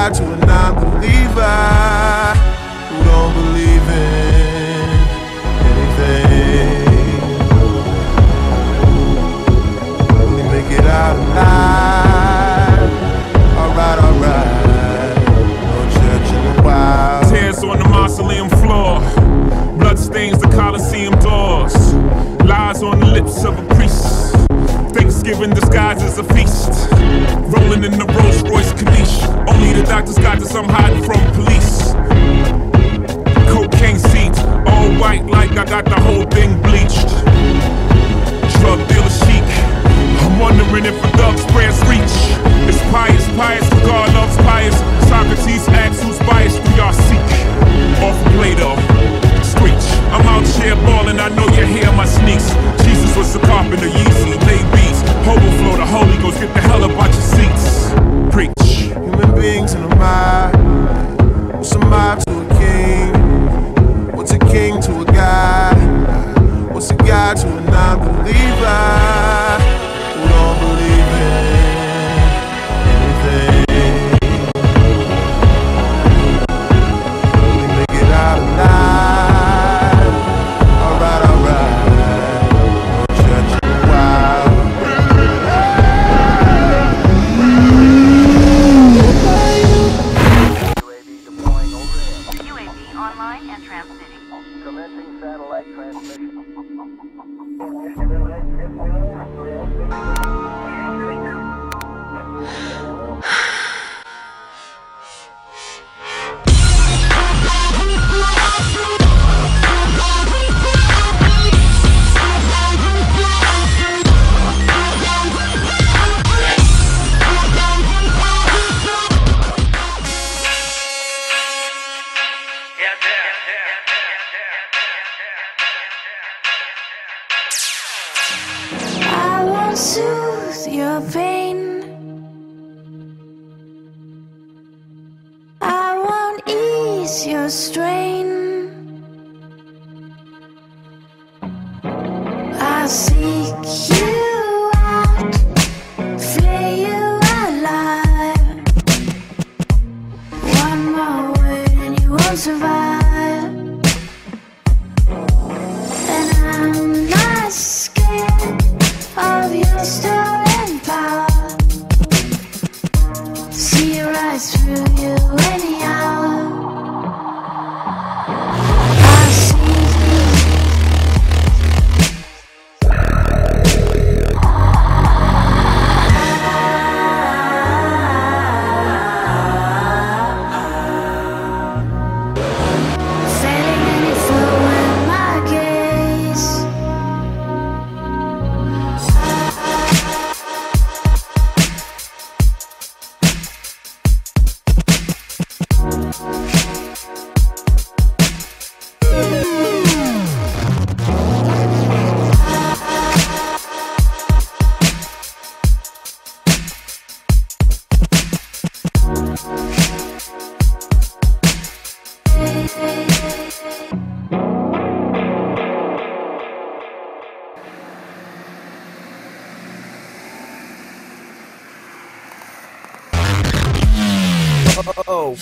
lie to a non-believer who don't believe in anything. We make it out alive? Alright, alright. No church in the wild. Tears on the mausoleum floor. Blood stains the Coliseum doors. Lies on the lips of a priest. Thanksgiving disguised as a feast doctors got this, I'm hiding from police. Cocaine seats, all white like I got the whole thing bleached. Drug dealer chic, I'm wondering if a thug spreads reach. satellite transmission. I won't soothe your pain. I won't ease your strain. I seek you out, flay you alive. One more word and you won't survive. Oh.